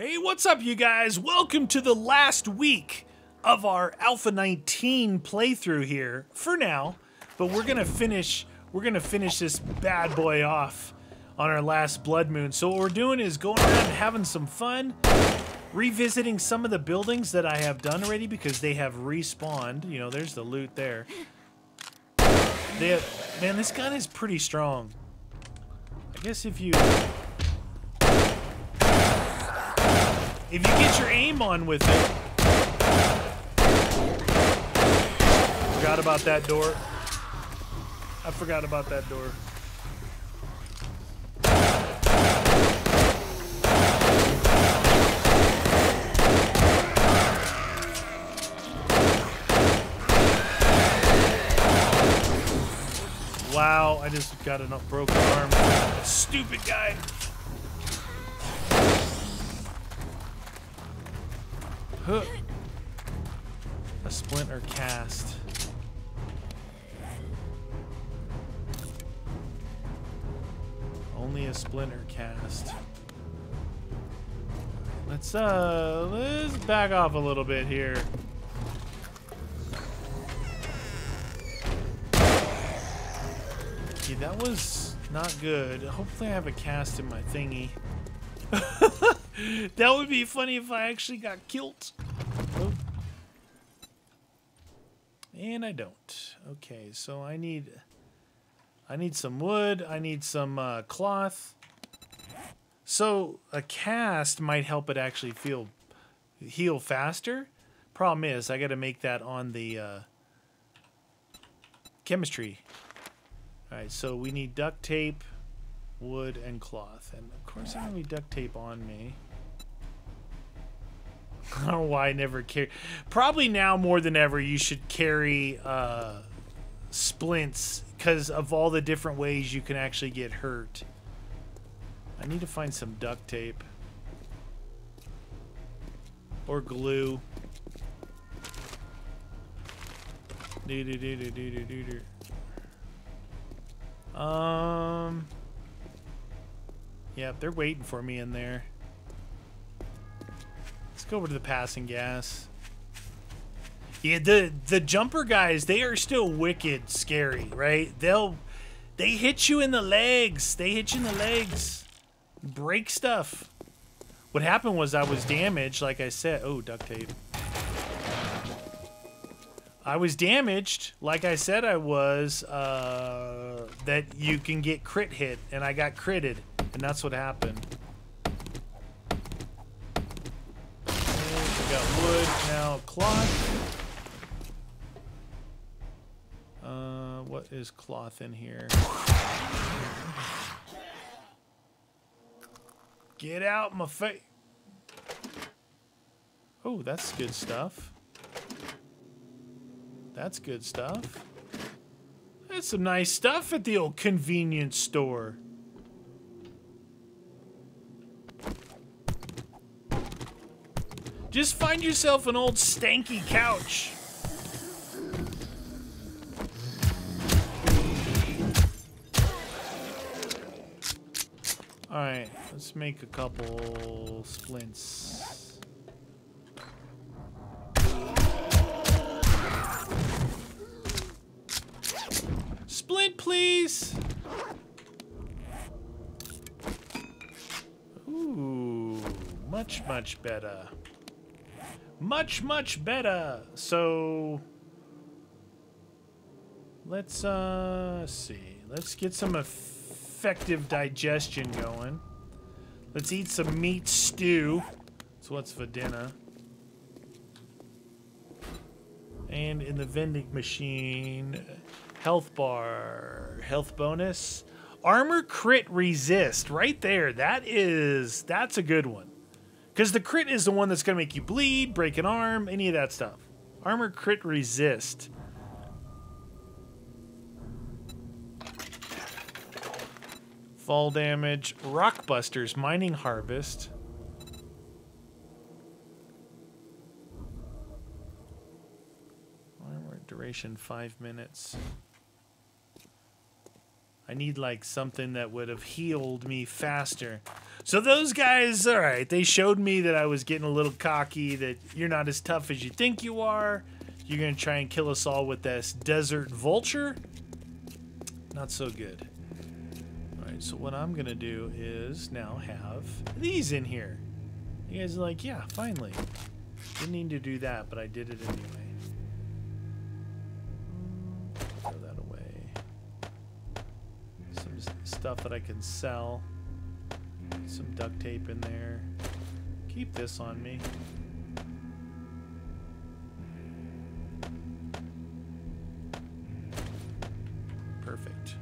Hey, what's up, you guys? Welcome to the last week of our Alpha 19 playthrough here, for now. But we're gonna finish. We're gonna finish this bad boy off on our last Blood Moon. So what we're doing is going around and having some fun, revisiting some of the buildings that I have done already because they have respawned. You know, there's the loot there. Have, man, this gun is pretty strong. I guess if you if you get your aim on with it. Forgot about that door. I forgot about that door. Wow, I just got a broken arm. Stupid guy. Huh. A splinter cast. Only a splinter cast. Let's uh let's back off a little bit here. Okay, that was not good. Hopefully I have a cast in my thingy. that would be funny if I actually got killed. And I don't. Okay, so I need I need some wood, I need some uh, cloth. So a cast might help it actually feel heal faster. Problem is, I got to make that on the uh, chemistry. All right, so we need duct tape, wood, and cloth. And course, I don't need duct tape on me. I don't know why I never carry. Probably now more than ever, you should carry uh, splints because of all the different ways you can actually get hurt. I need to find some duct tape. Or glue. Do do do do do do do. Um. Yeah, they're waiting for me in there. Let's go over to the Pass-n-Gas. Yeah, the the jumper guys, they are still wicked scary, right? They'll they hit you in the legs. They hit you in the legs. Break stuff. What happened was I was damaged, like I said. Oh, duct tape. I was damaged, like I said I was, uh, that you can get crit hit, and I got critted, and that's what happened. we got wood, now cloth. Uh, what is cloth in here? Get out my face. Oh, that's good stuff. That's good stuff. That's some nice stuff at the old convenience store. Just find yourself an old stanky couch. Alright, let's make a couple splints. Splint, please! Ooh, much, much better. Much, much better. So, let's, uh, see. Let's get some effective digestion going. Let's eat some meat stew. So what's for dinner? And in the vending machine, health bar, health bonus, armor crit resist, right there. That is, that's a good one. Because the crit is the one that's going to make you bleed, break an arm, any of that stuff. Armor crit resist. Fall damage, Rockbusters, Mining Harvest. Armor duration five minutes. I need like something that would have healed me faster. So those guys, all right, they showed me that I was getting a little cocky, that you're not as tough as you think you are. You're gonna try and kill us all with this desert vulture. Not so good. All right, so what I'm gonna do is now have these in here. You guys are like, yeah, finally. Didn't need to do that, but I did it anyway. Stuff that I can sell. Some duct tape in there. Keep this on me. Perfect.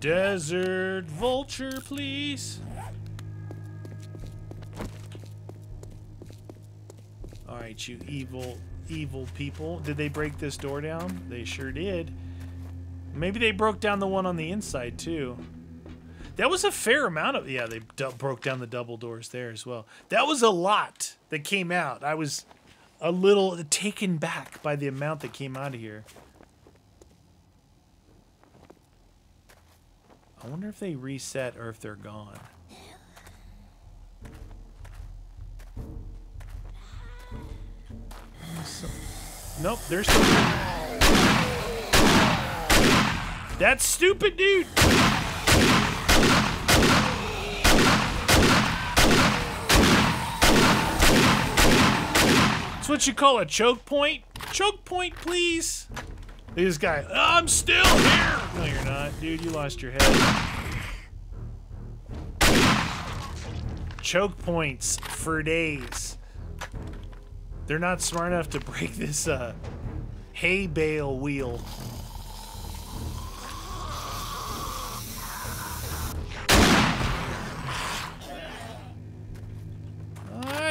Desert vulture, please. All right, you evil, evil people. Did they break this door down? They sure did. Maybe they broke down the one on the inside too. That was a fair amount of yeah. They broke down the double doors there as well. That was a lot that came out. I was a little taken back by the amount that came out of here. I wonder if they reset or if they're gone. So- nope, they're still. That's stupid, dude. That's what you call a choke point. Choke point, please. This guy, I'm still here. No, you're not, dude. You lost your head. Choke points for days. They're not smart enough to break this uh, hay bale wheel.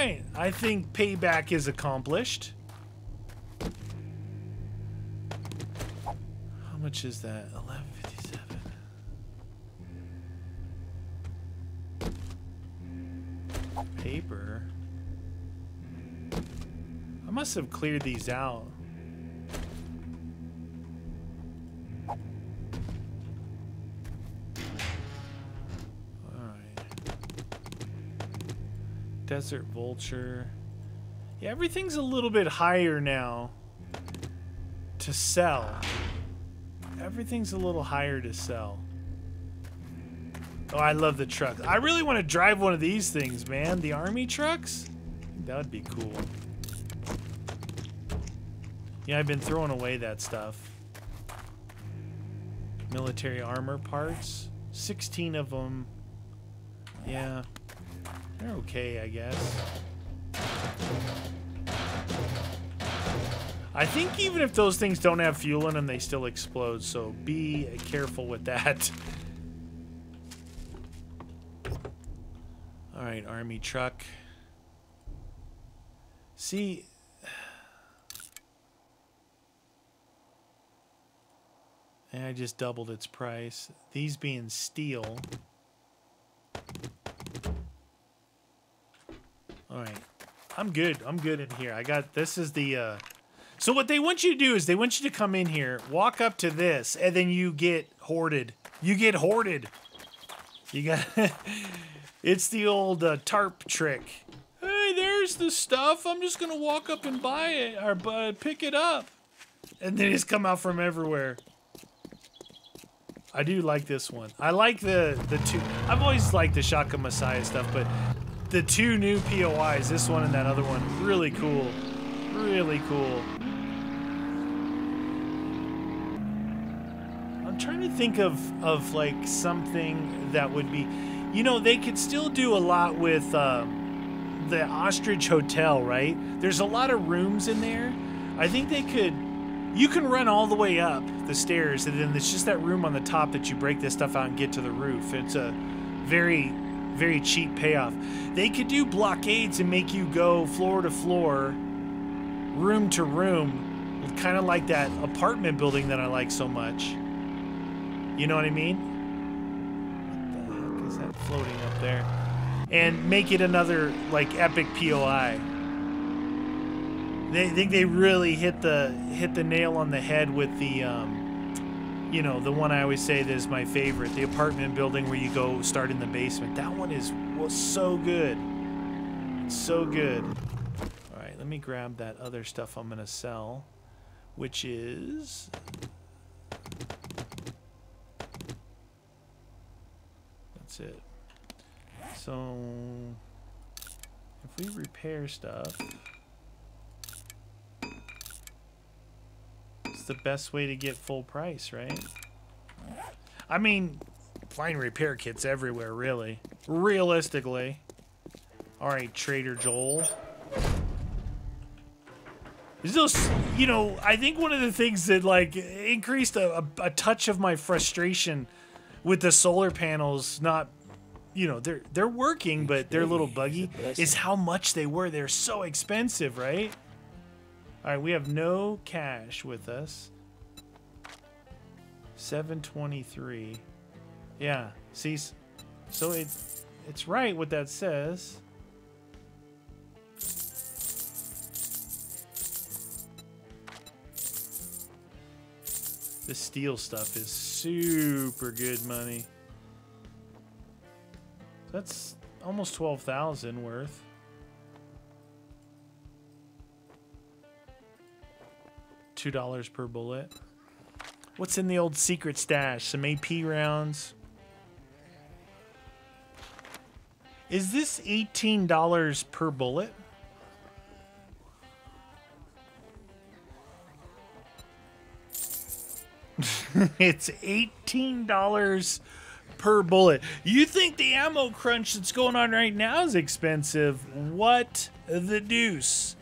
Alright, I think payback is accomplished. How much is that? 1157. Paper. I must have cleared these out. Desert Vulture. Yeah, everything's a little bit higher now to sell. Everything's a little higher to sell. Oh, I love the truck. I really want to drive one of these things, man. The army trucks? That would be cool. Yeah, I've been throwing away that stuff. Military armor parts. 16 of them. Yeah. They're okay, I guess. I think even if those things don't have fuel in them, they still explode, so be careful with that. Alright, army truck. See... I just doubled its price. These being steel. Alright. I'm good. I'm good in here. I got... This is the... Uh, so what they want you to do is they want you to come in here, walk up to this, and then you get hoarded. You get hoarded. You got... it's the old uh, tarp trick. Hey, there's the stuff. I'm just going to walk up and buy it, or uh, pick it up. And then just come out from everywhere. I do like this one. I like the the two. I've always liked the Shotgun Messiah stuff, but the two new POIs, this one and that other one, really cool. Really cool. I'm trying to think of of like something that would be, you know, they could still do a lot with um, the Ostrich Hotel, right? There's a lot of rooms in there. I think they could. You can run all the way up the stairs, and then it's just that room on the top that you break this stuff out and get to the roof. It's a very, very cheap payoff. They could do blockades and make you go floor to floor, room to room, kind of like that apartment building that I like so much. You know what I mean? What the heck is that floating up there? And make it another like epic POI. They think they really hit the hit the nail on the head with the um, you know, the one I always say that is my favorite, the apartment building where you go start in the basement. That one is so good. So good. All right, let me grab that other stuff I'm going to sell, which is That's it. So if we repair stuff, the best way to get full price, right? I mean, find repair kits everywhere, really. Realistically. Alright, Trader Joel. Is those, you know, I think one of the things that, like, increased a, a, a touch of my frustration with the solar panels not you know they're they're working but they're a little buggy is how much they were they're so expensive right all right we have no cash with us. 723 yeah see so it it's right what that says. The steel stuff is super good money. That's almost 12,000 worth. $2 per bullet. What's in the old secret stash? Some AP rounds. Is this $18 per bullet? it's $18 per bullet. You think the ammo crunch that's going on right now is expensive? What the deuce?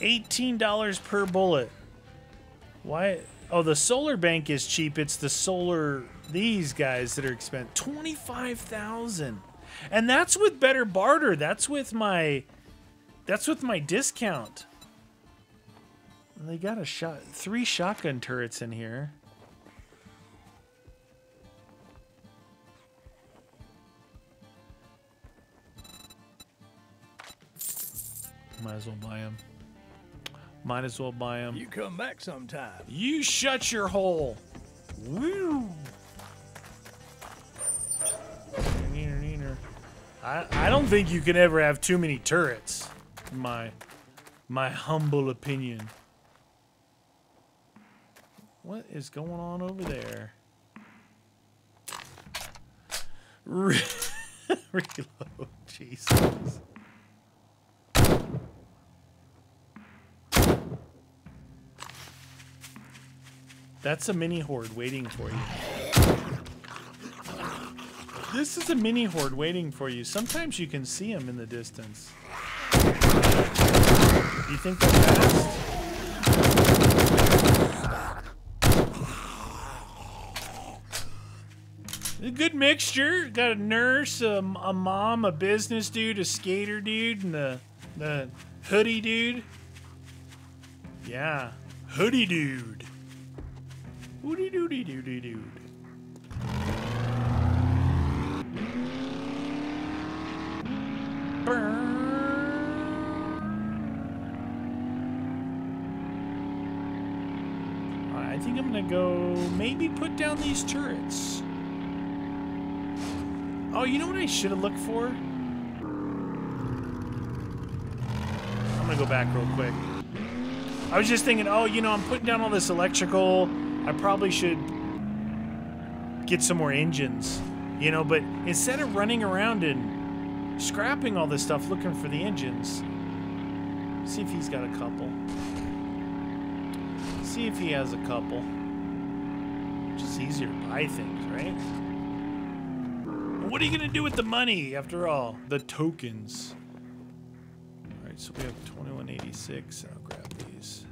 $18 per bullet. Why? Oh, the solar bank is cheap. It's the solar these guys that are expensive. 25,000. And that's with better barter. That's with my that's with my discount. They got a shot three shotgun turrets in here. Might as well buy them. Might as well buy them. You come back sometime. You shut your hole. Woo. I, I don't think you can ever have too many turrets. My my humble opinion. What is going on over there? Reload. Jesus. That's a mini horde waiting for you. This is a mini horde waiting for you. Sometimes you can see them in the distance. You think they're fast? A good mixture. Got a nurse, a, a mom, a business dude, a skater dude, and the, the hoodie dude. Yeah, hoodie dude. Woody doody doody dood. I think I'm gonna go maybe put down these turrets. Oh, you know what I should have looked for? I'm gonna go back real quick. I was just thinking, oh, you know, I'm putting down all this electrical I probably should get some more engines, you know, but instead of running around and scrapping all this stuff looking for the engines, see if he's got a couple. See if he has a couple. Just easier to buy things, right? What are you to do with the money, after all? The tokens. All right, so we have 2186. I'll grab these.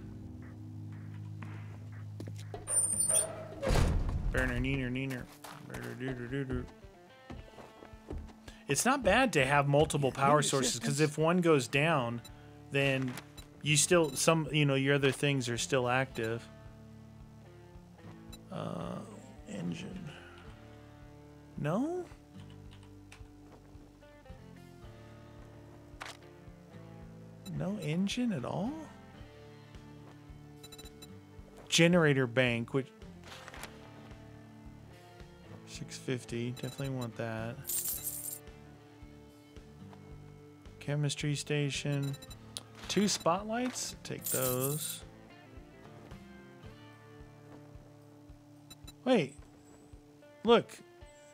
It's not bad to have multiple power sources because if one goes down, then you still some you know your other things are still active. Uh, engine. No. No engine at all. 650. Definitely want that. Chemistry station. Two spotlights. Take those. Wait. Look.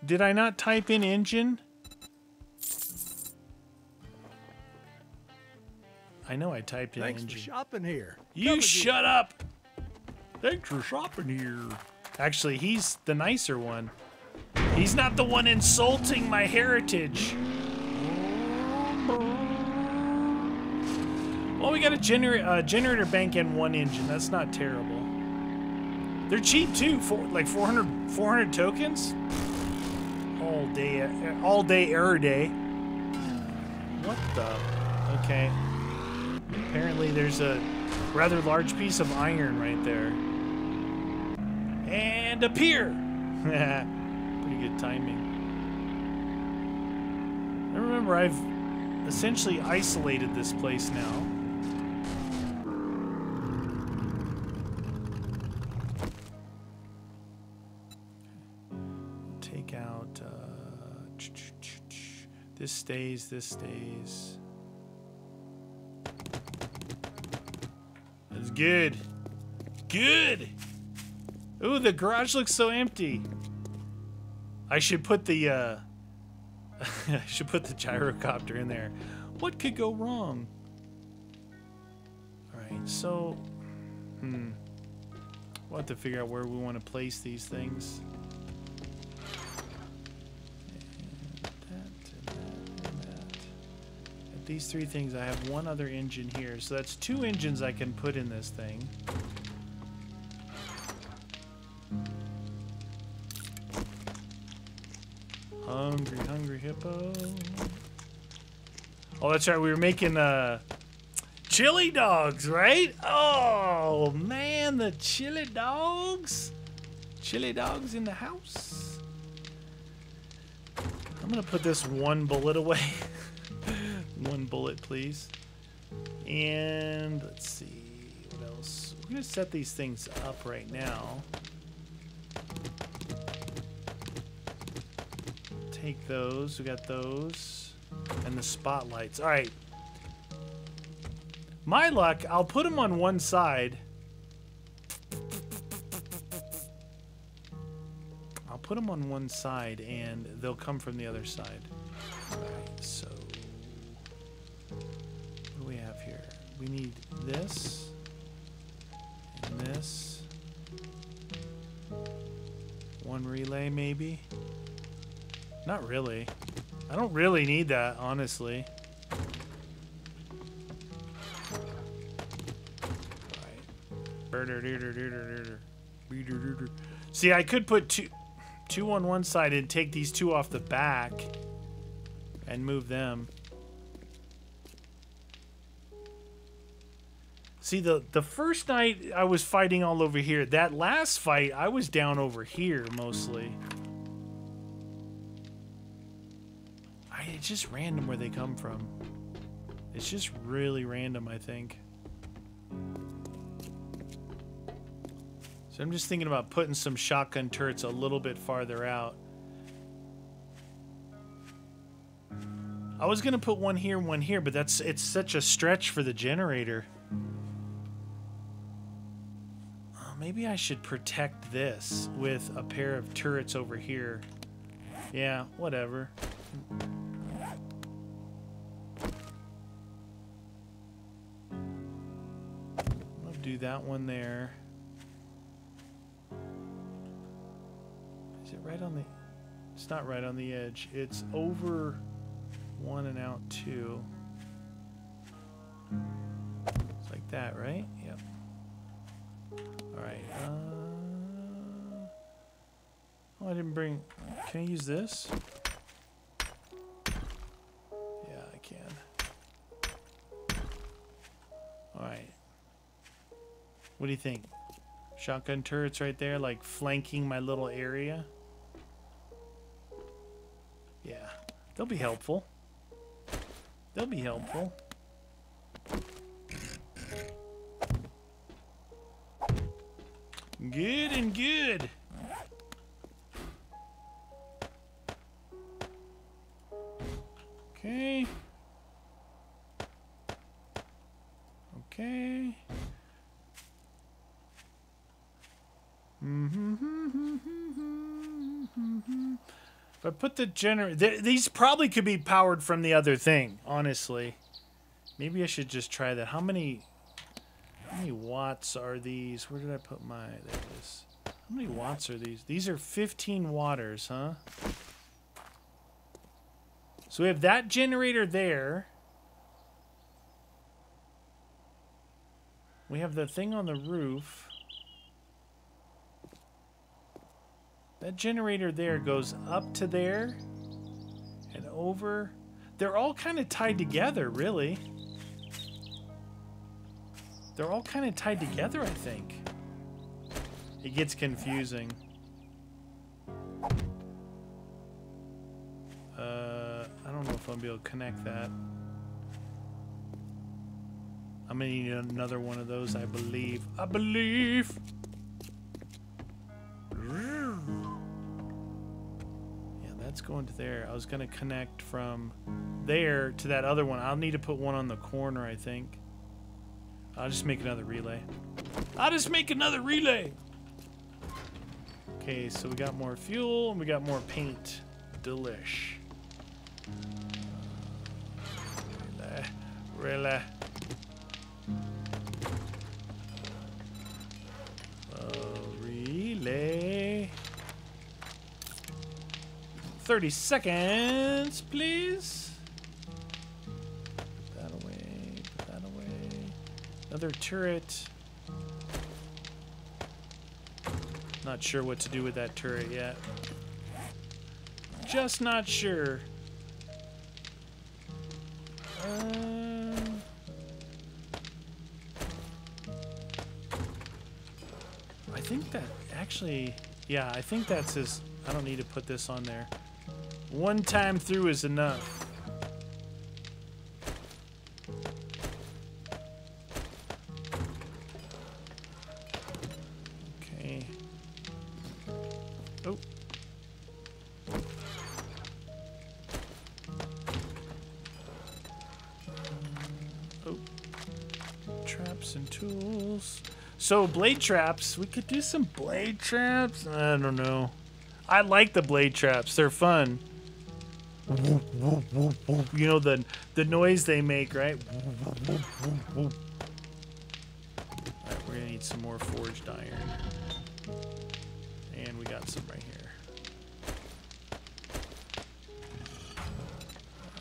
Did I not type in engine? I know I typed in Thanks engine. for shopping here. You Come shut up. Thanks for shopping here. Actually, he's the nicer one. He's not the one insulting my heritage. Well, we got a gener uh, generator bank and one engine. That's not terrible. They're cheap too, for like 400, 400 tokens. All day, uh, all day, error day. What the? Okay. Apparently, there's a rather large piece of iron right there. And a pier. Pretty good timing. I remember I've essentially isolated this place now. Take out. Uh, this stays, this stays. That's good. Good! Ooh, the garage looks so empty. I should put the, uh... I should put the gyrocopter in there. What could go wrong? Alright, so... Hmm. We'll have to figure out where we want to place these things. These three things, I have one other engine here. So that's two engines I can put in this thing. Hungry, hungry hippo. Oh, that's right. We were making uh, chili dogs, right? Oh, man, the chili dogs. Chili dogs in the house. I'm going to put this one bullet away. one bullet, please. And let's see. What else? We're going to set these things up right now. Take those. We got those. And the spotlights. All right. My luck, I'll put them on one side. I'll put them on one side and they'll come from the other side. All right, so what do we have here? We need this and this. One relay maybe. Not really. I don't really need that, honestly. See, I could put two, two on one side and take these two off the back and move them. See, the, the first night I was fighting all over here. That last fight, I was down over here mostly. It's just random where they come from. It's just really random, I think. So I'm just thinking about putting some shotgun turrets a little bit farther out. I was gonna put one here, one here, but that's it's such a stretch for the generator. Uh, maybe I should protect this with a pair of turrets over here. Yeah, whatever. That one there. Is it right on the... It's not right on the edge. It's over one and out two. It's like that, right? Yep. Alright, uh... Oh, I didn't bring... Can I use this? What do you think? Shotgun turrets right there, like flanking my little area? Yeah, they'll be helpful. They'll be helpful. Good and good. Put the generator... th these probably could be powered from the other thing. Honestly, maybe I should just try that. How many? How many watts are these? Where did I put my? There it is. How many watts are these? These are 15 waters, huh? So we have that generator there. We have the thing on the roof. That generator there goes up to there and over. They're all kind of tied together, really. They're all kind of tied together, I think. It gets confusing. Uh, I don't know if I'll be able to connect that. I'm gonna need another one of those, I believe. I believe! Yeah, that's going to there. I was gonna connect from there to that other one. I'll need to put one on the corner, I think. I'll just make another relay. I'll just make another relay! Okay, so we got more fuel and we got more paint. Delish. Relay. Relay. Uh, relay. 30 seconds, please. Put that away. Put that away. Another turret. Not sure what to do with that turret yet. Just not sure. Um, I think that actually, yeah, I think that's his. I don't need to put this on there. One time through is enough. Okay. Oh. Oh. Traps and tools. So, blade traps. We could do some blade traps. I don't know. I like the blade traps. They're fun. You know the the noise they make, right? Alright, we're gonna need some more forged iron. And we got some right here.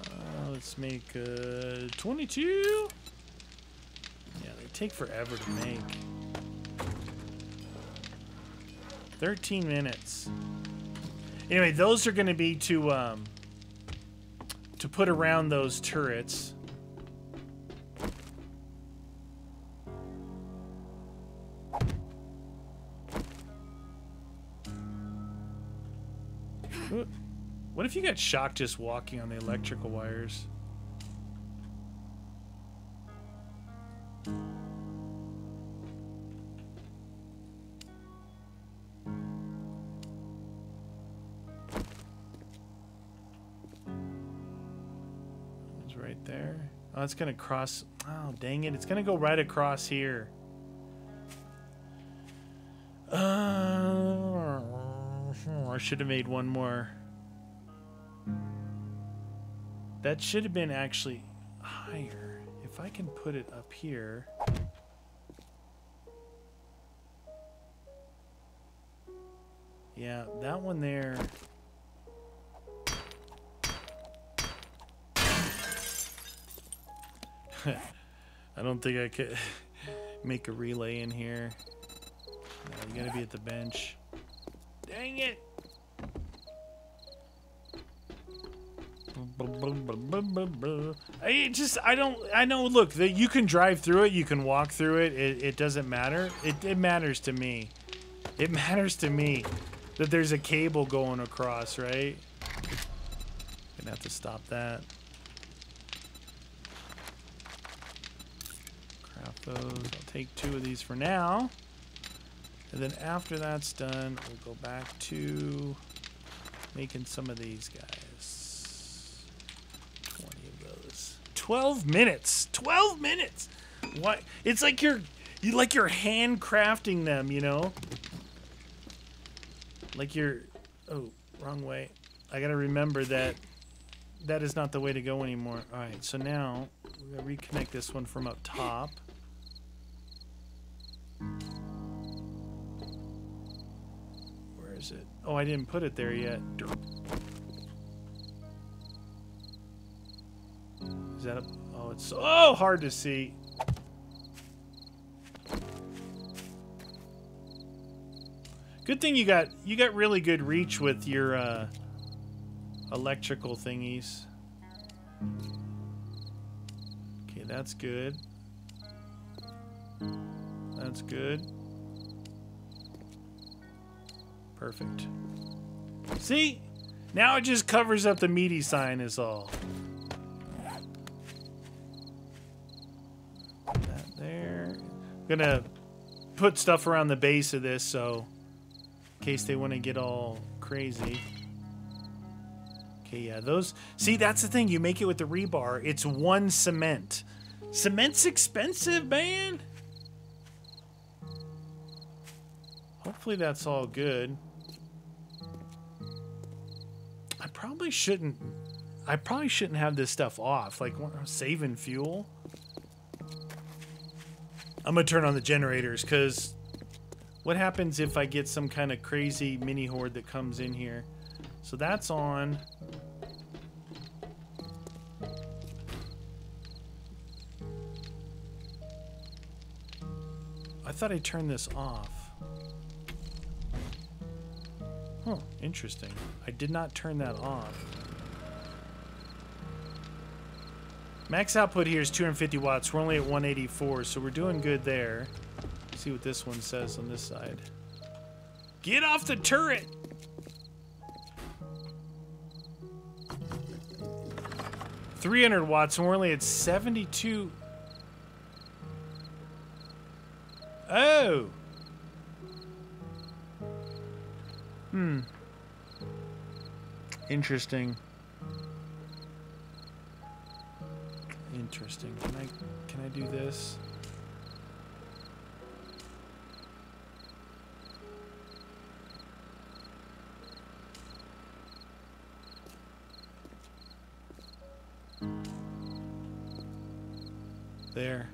Uh, let's make uh, 22. Yeah, they take forever to make. 13 minutes. Anyway, those are going to be to um, to put around those turrets. What- if you got shocked just walking on the electrical wires? It's gonna cross. Oh, dang it! It's gonna go right across here. Uh, I should have made one more. That should have been actually higher. If I can put it up here. Yeah, that one there. I don't think I could make a relay in here. No, you gotta be at the bench. Dang it! I just I don't I know look that you can drive through it you can walk through it it, it doesn't matter it, it matters to me it matters to me that there's a cable going across right gonna have to stop that those I'll take two of these for now and then after that's done we'll go back to making some of these guys 20 of those. 12 minutes. 12 minutes. What? It's like you're you like you're handcrafting them, you know? Like you're oh, wrong way. I got to remember that that is not the way to go anymore. All right, so now we're going to reconnect this one from up top. It? Oh, I didn't put it there yet. Is that a... Oh, it's so hard to see. Good thing you got you got really good reach with your uh, electrical thingies. Okay, that's good. That's good. Perfect. See? Now it just covers up the meaty sign is all. That there. I'm gonna put stuff around the base of this so in case they want to get all crazy. Okay, yeah, those... See, that's the thing. You make it with the rebar. It's one cement. Cement's expensive, man. Hopefully that's all good. Probably shouldn't... I probably shouldn't have this stuff off. Like, saving fuel. I'm to turn on the generators, because... What happens if I get some kind of crazy mini horde that comes in here? So that's on. I thought I turned this off. Huh, interesting. I did not turn that off. Max output here is 250 watts. We're only at 184, so we're doing good there. see what this one says on this side. Get off the turret! Three hundred watts, and we're only at seventy-two. Oh. Hmm. Interesting. Interesting. Can I can I do this? There.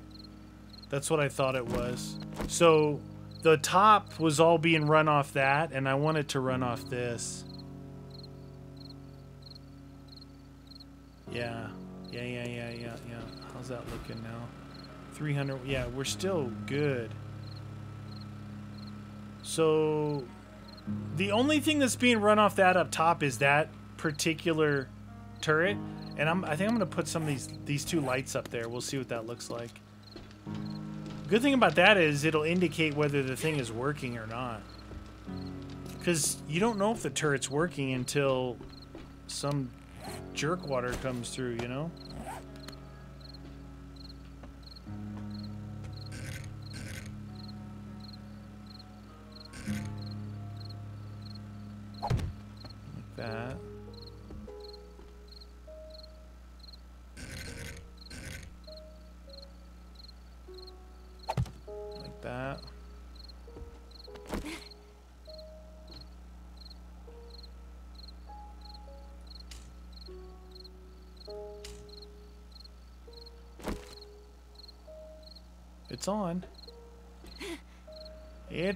That's what I thought it was. So the top was all being run off that, and I wanted to run off this. Yeah. Yeah, yeah, yeah, yeah, yeah. How's that looking now? 300. Yeah, we're still good. So the only thing that's being run off that up top is that particular turret. And I'm, I think I'm going to put some of these, these two lights up there. We'll see what that looks like. Good thing about that is it'll indicate whether the thing is working or not. Because you don't know if the turret's working until some jerkwater comes through, you know?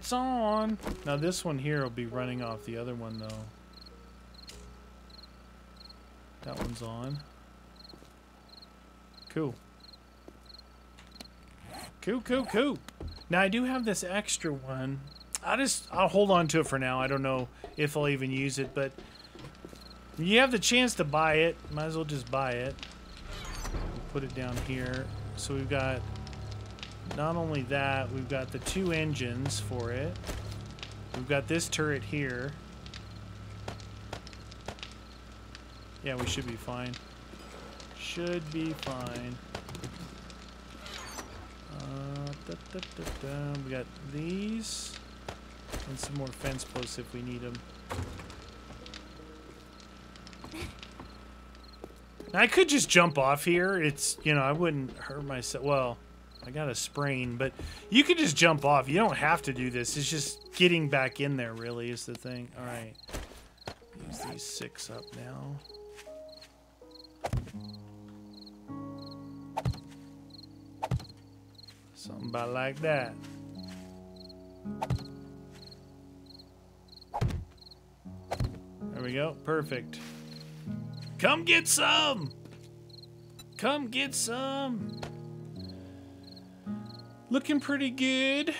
It's on. Now this one here will be running off the other one though. That one's on. Cool. Cool, cool, cool. Now I do have this extra one. I just I'll hold on to it for now. I don't know if I'll even use it, but you have the chance to buy it. Might as well just buy it. Put it down here. So we've got not only that, we've got the two engines for it. We've got this turret here. Yeah, we should be fine. Should be fine. Uh, da, da, da, we got these. And some more fence posts if we need them. I could just jump off here. It's, you know, I wouldn't hurt myself. Well, I got a sprain, but you could just jump off. You don't have to do this. It's just getting back in there, really, is the thing. All right. Use these six up now. Something about like that. There we go. Perfect. Come get some! Come get some! Looking pretty good.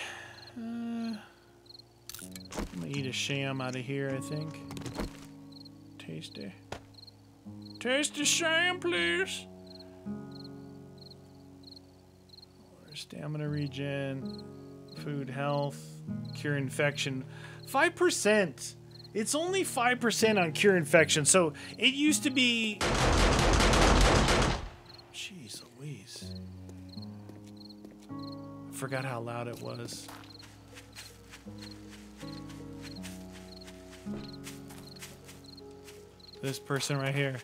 Uh, I'm gonna eat a sham out of here, I think. Tasty. Tasty sham, please! Stamina regen, food health, cure infection. 5%! It's only 5% on cure infection, so it used to be... forgot how loud it was. This person right here.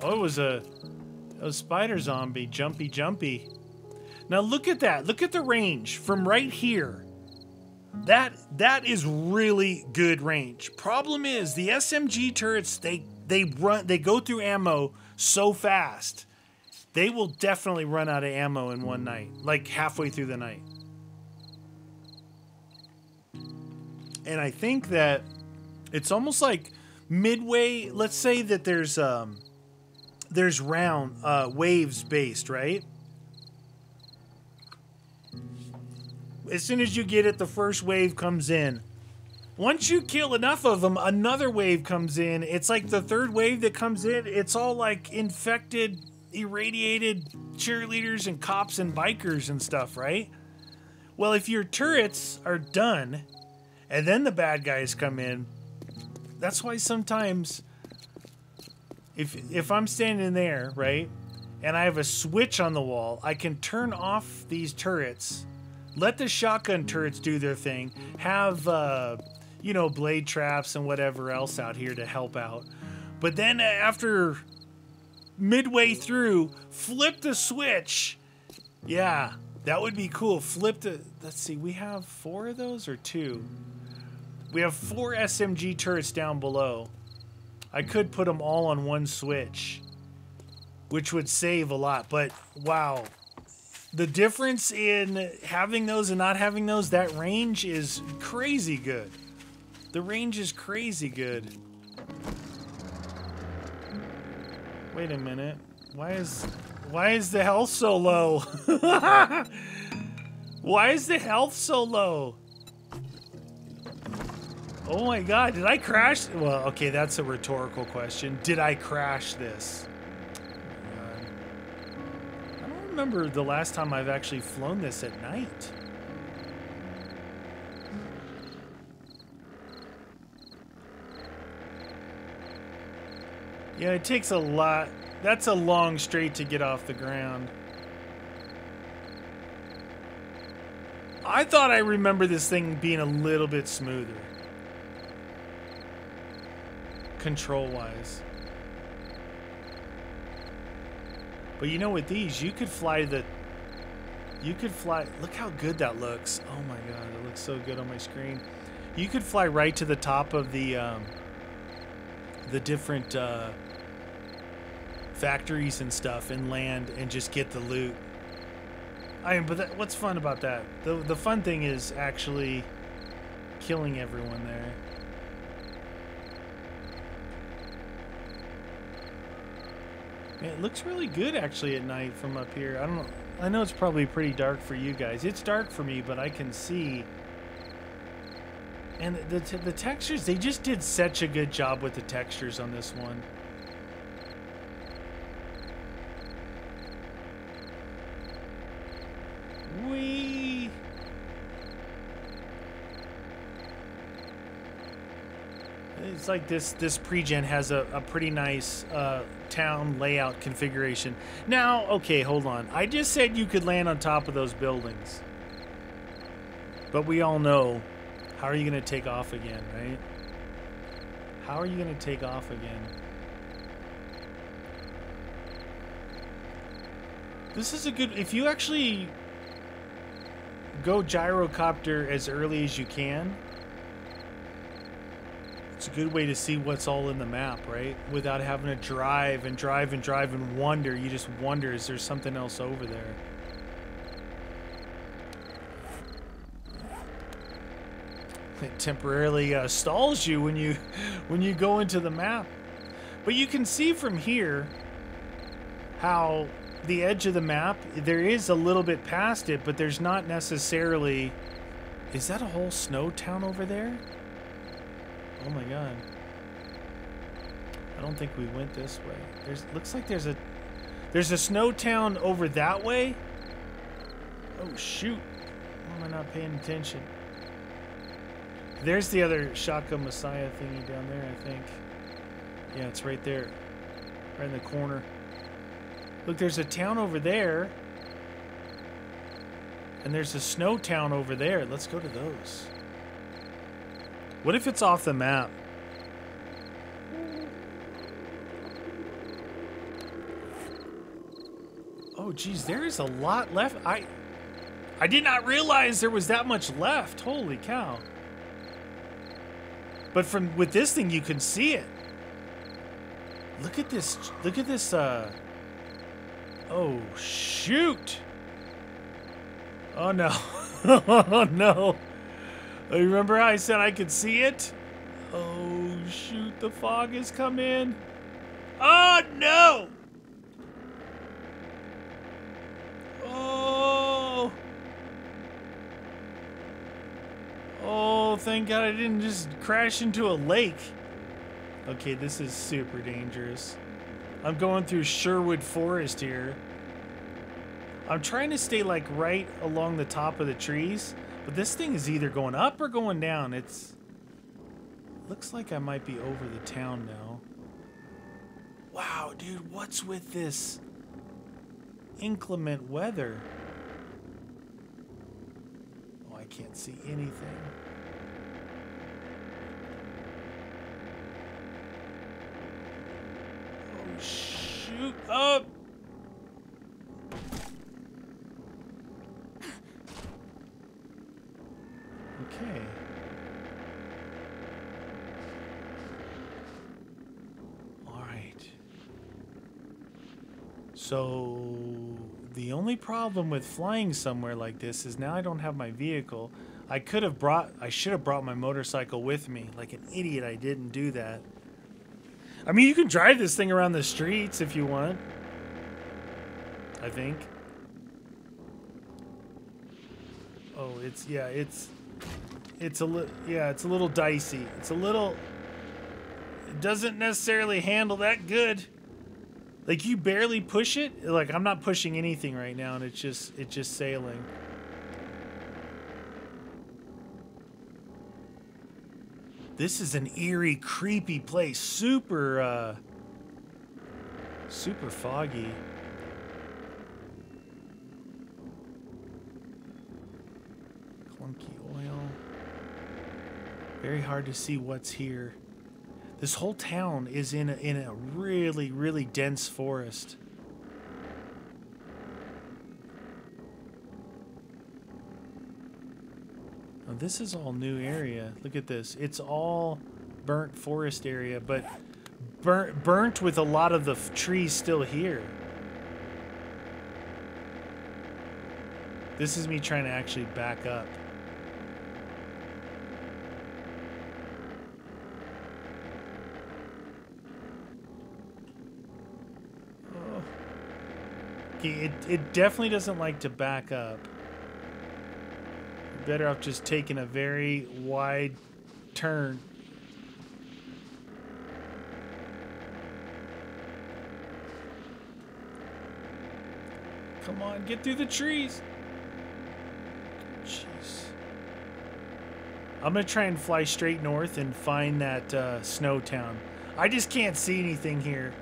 Oh, it was a, a spider zombie. Jumpy, jumpy. Now look at that. Look at the range from right here that that is really good range. Problem is the SMG turrets they they run they go through ammo so fast. They will definitely run out of ammo in one night, like halfway through the night. And I think that it's almost like midway, let's say that there's um there's round uh waves based, right? As soon as you get it, the first wave comes in. Once you kill enough of them, another wave comes in. It's like the third wave that comes in, it's all like infected, irradiated cheerleaders and cops and bikers and stuff, right? Well, if your turrets are done and then the bad guys come in, that's why sometimes if if I'm standing there, right, and I have a switch on the wall, I can turn off these turrets let the shotgun turrets do their thing. Have, uh, you know, blade traps and whatever else out here to help out. But then after midway through, flip the switch. Yeah, that would be cool. Flip the. Let's see, we have four of those or two? We have four SMG turrets down below. I could put them all on one switch, which would save a lot. But wow, the difference in having those and not having those, that range is crazy good. The range is crazy good. Wait a minute. Why is why is the health so low? why is the health so low? Oh my god, did I crash? Well, okay, that's a rhetorical question. Did I crash this? Uh, I don't remember the last time I've actually flown this at night. Yeah, it takes a lot. That's a long straight to get off the ground. I thought I remember this thing being a little bit smoother. Control-wise. But you know, with these, you could fly the... You could fly... Look how good that looks. Oh my god, it looks so good on my screen. You could fly right to the top of the... Um, the different uh, factories and stuff and land and just get the loot. I mean, but that, what's fun about that? The, the fun thing is actually killing everyone there. it looks really good actually at night from up here. I don't know. I know it's probably pretty dark for you guys. It's dark for me, but I can see. And the, the textures, they just did such a good job with the textures on this one. It's like this this pre-gen has a, a pretty nice uh, town layout configuration. Now, okay, hold on. I just said you could land on top of those buildings. But we all know, how are you going to take off again, right? How are you going to take off again? This is a good... If you actually go gyrocopter as early as you can, good way to see what's all in the map, right? Without having to drive and drive and drive and wonder. You just wonder, is there something else over there? It temporarily uh, stalls you when you when you go into the map. But you can see from here how the edge of the map, there is a little bit past it, but there's not necessarily... Is that a whole snow town over there? Oh my god. I don't think we went this way. There's looks like there's a there's a snow town over that way. Oh shoot. Why am I not paying attention? There's the other Shotgun Messiah thingy down there, I think. Yeah, it's right there. Right in the corner. Look, there's a town over there. And there's a snow town over there. Let's go to those. What if it's off the map? Oh, geez, there is a lot left. I, I did not realize there was that much left. Holy cow. But from with this thing, you can see it. Look at this. Look at this. Uh, oh, shoot. Oh, no. oh, no. Oh, remember how I said I could see it? Oh, shoot, the fog has come in. Oh, no! Oh! Oh, thank God I didn't just crash into a lake. Okay, this is super dangerous. I'm going through Sherwood Forest here. I'm trying to stay like right along the top of the trees but this thing is either going up or going down. It's... Looks like I might be over the town now. Wow, dude, what's with this inclement weather? Oh, I can't see anything. Oh, shoot. Oh. Okay. Alright. So, the only problem with flying somewhere like this is now I don't have my vehicle. I could have brought, I should have brought my motorcycle with me. Like an idiot, I didn't do that. I mean, you can drive this thing around the streets if you want. I think. Oh, it's, yeah, it's, it's a little, yeah, it's a little dicey. It's a little, it doesn't necessarily handle that good. Like you barely push it. Like I'm not pushing anything right now and it's just, it's just sailing. This is an eerie, creepy place. Super, uh, super foggy. Clunky oil. Very hard to see what's here. This whole town is in a, in a really, really dense forest. Now, this is all new area. Look at this. It's all burnt forest area, but burnt, burnt with a lot of the trees still here. This is me trying to actually back up. It, it definitely doesn't like to back up. Better off just taking a very wide turn. Come on, get through the trees. Jeez. I'm going to try and fly straight north and find that uh, snow town. I just can't see anything here.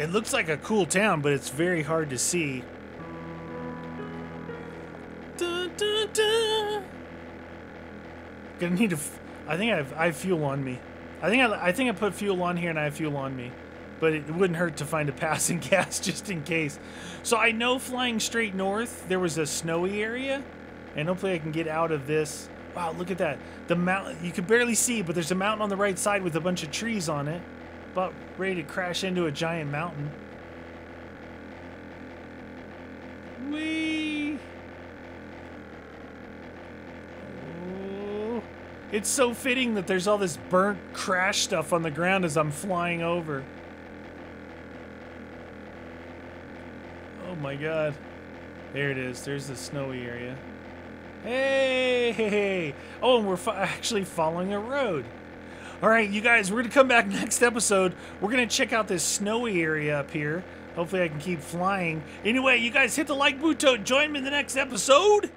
It looks like a cool town, but it's very hard to see. Dun, dun, dun. Gonna need to. I think I have, I have fuel on me. I think I, I think I put fuel on here and I have fuel on me. but it wouldn't hurt to find a Pass-n-Gas just in case. So I know flying straight north, there was a snowy area, and hopefully I can get out of this. Wow, look at that. The mountain, you can barely see, but there's a mountain on the right side with a bunch of trees on it. About ready to crash into a giant mountain. Whee! Oh. It's so fitting that there's all this burnt crash stuff on the ground as I'm flying over. Oh my god. There it is. There's the snowy area. Hey. Oh, and we're actually following a road. All right, you guys, we're going to come back next episode. We're going to check out this snowy area up here. Hopefully I can keep flying. Anyway, you guys hit the like button. Join me in the next episode.